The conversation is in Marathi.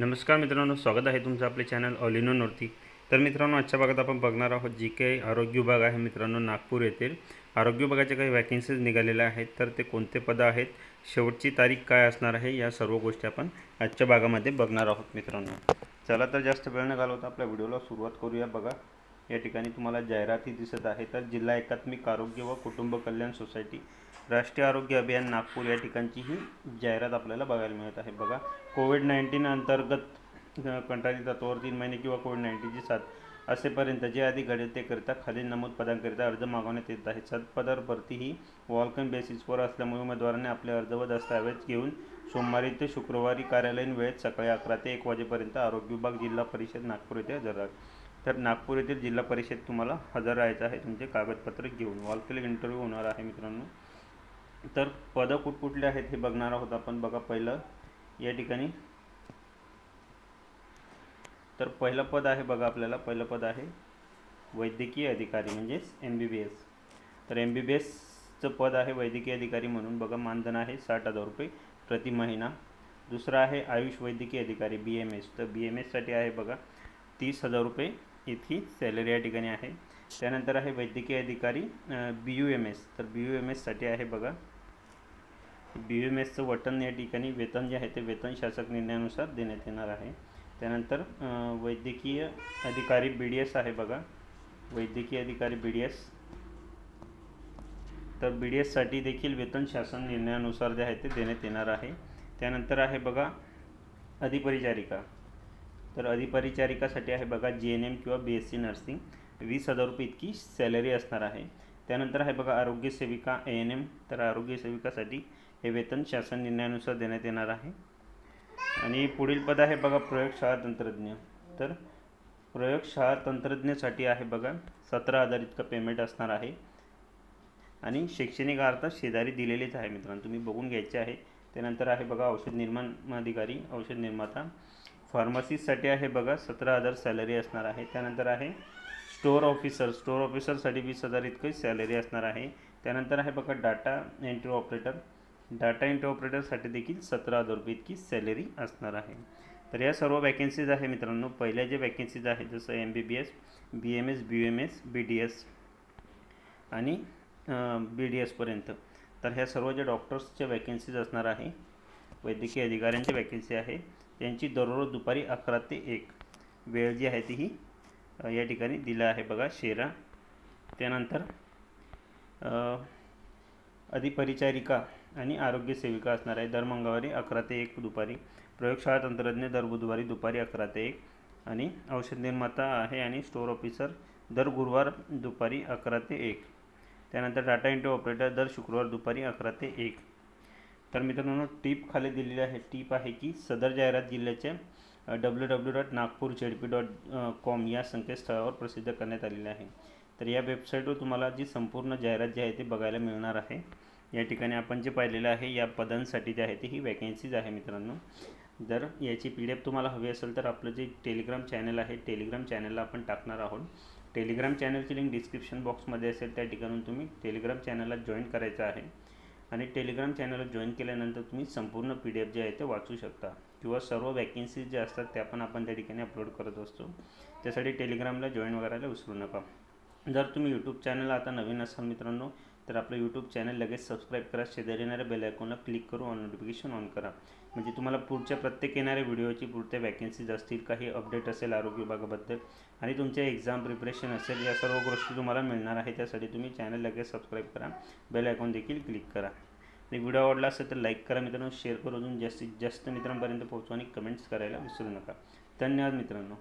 नमस्कार मित्रांनो स्वागत आहे तुमचं आपले चॅनल ऑल इन तर मित्रांनो आजच्या भागात आपण बघणार आहोत जी काही आरोग्य विभाग आहे मित्रांनो नागपूर येथील. आरोग्य विभागाच्या काही वॅकन्सीज निघालेल्या आहेत. तर ते कोणते पदं आहेत? शेवटची तारीख काय असणार आहे? या सर्व गोष्टी आपण आजच्या भागामध्ये बघणार आहोत मित्रांनो. चला तर जास्त वेळ न घालवता आपल्या व्हिडिओला सुरुवात करूया. बघा या ठिकाणी तुम्हाला जाहिराती दिसत आहे. तर जिल्हा एकात्मिक आरोग्य व कुटुंब कल्याण सोसायटी राष्ट्रीय आरोग्य अभियान नागपूर या ठिकाणची ही जाहिरात आपल्याला बघायला मिळत आहे. बघा कोविड नाईन्टीन अंतर्गत अ, कंटाळी तत्वावर तीन महिने किंवा कोविड नाईन्टीनची साथ असेपर्यंत जे आधी घडेल तेकरिता खालील नमूद पदांकरिता अर्ज मागवण्यात येत आहे. सदपदार भरती ही वॉलकन बेसिसवर असल्यामुळे उमेदवारांनी आपले अर्ज व दस्तावेज घेऊन सोमवारी ते शुक्रवारी कार्यालयीन वेळेत सकाळी अकरा ते एक वाजेपर्यंत आरोग्य विभाग जिल्हा परिषद नागपूर येथे हजर राहा तर नागपूर येथील जिल्हा परिषद तुम्हाला हजर राहायचं आहे. तुमचे कागदपत्र घेऊन वॉलफिल इंटरव्ह्यू होणार आहे मित्रांनो. तर पदं कुठकुठले आहेत हे बघणार आहोत आपण. बघा पहिलं या ठिकाणी. तर पहिलं पद आहे बघा आपल्याला. पहिलं पद आहे वैद्यकीय अधिकारी म्हणजेच एम बी बी एस तर एम बी बी एसचं पद आहे वैद्यकीय अधिकारी म्हणून. बघा मानधन आहे साठ हजार रुपये प्रति महिना. दुसरं आहे आयुष वैद्यकीय अधिकारी बी एम एस तर बी एम एससाठी आहे बघा तीस हजार रुपये इथली सॅलरी या ठिकाणी आहे. त्यानंतर आहे वैद्यकीय अधिकारी बी यू एम एस. तर बी यू एम एससाठी आहे बघा. बी यू एम एसचं वटन या ठिकाणी वेतन जे आहे ते वेतन शासक निर्णयानुसार देण्यात येणार आहे. त्यानंतर वैद्यकीय अधिकारी बी डी एस आहे बघा. वैद्यकीय अधिकारी बी डी एस. तर बी डी एससाठी देखील वेतन शासन निर्णयानुसार जे आहे ते देण्यात येणार आहे. त्यानंतर आहे बघा अधिपरिचारिका. तर अधिपरिचारिकासाठी आहे बघा जी एन एम किंवा बी एस सी नर्सिंग वीस हजार रुपये इतकी सॅलरी असणार आहे. त्यानंतर आहे बघा आरोग्य सेविका ए एन एम तर आरोग्य सेविकासाठी हे वेतन शासन निर्णयानुसार देण्यात येणार आहे. आणि पुढील पद आहे बघा प्रयोगशाळा तंत्रज्ञ. तर प्रयोगशाळा तंत्रज्ञासाठी आहे बघा सतरा हजार इतकं पेमेंट असणार आहे. आणि शैक्षणिक अर्थात शेजारी दिलेलेच आहे मित्रांनो. तुम्ही बघून घ्यायचे आहे. त्यानंतर आहे बघा औषध निर्माण अधिकारी औषध निर्माता. फार्मसिस्टसाठी आहे बघा सतरा हजार सॅलरी असणार आहे. त्यानंतर आहे स्टोअर ऑफिसर. स्टोअर ऑफिसरसाठी वीस हजार इतकी सॅलरी असणार आहे. त्यानंतर आहे बघा data entry operator. Data entry ऑपरेटरसाठी देखील सतरा हजार रुपये इतकी सॅलरी असणार आहे. तर या सर्व वॅकेन्सीज आहे मित्रांनो. पहिल्या जे वॅकेन्सीज आहेत जसं M B B S B M S B M S B D S आणि बी डी एसपर्यंत तर ह्या सर्व ज्या डॉक्टर्सच्या वॅकेन्सीज असणार आहे वैद्यकीय अधिकाऱ्यांची वॅकेन्सी आहे. त्यांची दररोज दुपारी अकरा ते एक वेळ जी आहे ती ही या ठिकाणी दिलं आहे बघा शेरा. त्यानंतर अधिपरिचारिका आणि आरोग्य सेविका असणार आहे. दर मंगळवारी अकरा ते एक दुपारी. प्रयोगशाळा तंत्रज्ञ दर बुधवारी दुपारी अकरा ते एक. आणि औषध निर्माता आहे आणि स्टोअर ऑफिसर दर गुरुवार दुपारी अकरा ते एक. त्यानंतर डाटा एंट्री ऑपरेटर दर शुक्रवार दुपारी अकरा ते एक. तर मित्रांनो टीप खाली दिलेली आहे. टीप आहे की सदर जाहिरात जिल्ह्याच्या W W dot Nagpur Z P dot com या संकेतस्थळावर प्रसिद्ध करण्यात आलेले आहे. तर या वेबसाईटवर तुम्हाला जी संपूर्ण जाहिरात जी आहे ती बघायला मिळणार आहे. या ठिकाणी आपण जे पाहिलेलं आहे या पदांसाठी जे आहे ती ही वॅकन्सीज आहे मित्रांनो. जर याची पी डी एफ तुम्हाला हवी असेल तर आपलं जे टेलिग्राम चॅनल आहे टेलिग्राम चॅनलला आपण टाकणार आहोत. टेलिग्राम चॅनलची लिंक डिस्क्रिप्शन बॉक्समध्ये असेल. त्या ठिकाणून तुम्ही टेलिग्राम चॅनलला जॉईन करायचं आहे. आणि टेलिग्राम चॅनलला जॉईन केल्यानंतर तुम्ही संपूर्ण पी डी एफ जे आहे ते वाचू शकता. किंवा सर्व वॅकेन्सीज ज्या असतात त्या पण आपण त्या ठिकाणी अपलोड करत असतो. त्यासाठी टेलिग्रामला जॉईन करायला विसरू नका. जर तुम्ही यूट्यूब चॅनल आता नवीन असाल मित्रांनो तर आपलं यूट्यूब चॅनल लगेच सबस्क्राईब करा. शेजारी येणाऱ्या बेल आयकॉनला क्लिक करू ऑन नोटिफिकेशन ऑन करा. म्हणजे तुम्हाला पुढच्या प्रत्येक येणाऱ्या व्हिडिओची पुढच्या वॅकन्सीज असतील काही अपडेट असेल आरोग्य विभागाबद्दल आणि तुमच्या एक्झाम प्रिपरेशन असेल या सर्व गोष्टी तुम्हाला मिळणार आहे. त्यासाठी तुम्ही चॅनल लगेच सबस्क्राईब करा. बेल आयकॉन देखील क्लिक करा. आणि व्हिडिओ आवडला असेल तर लाईक करा मित्रांनो शेअर करून जास्तीत जास्त मित्रांपर्यंत पोहोचवा आणि कमेंट्स करायला विसरू नका. धन्यवाद मित्रांनो.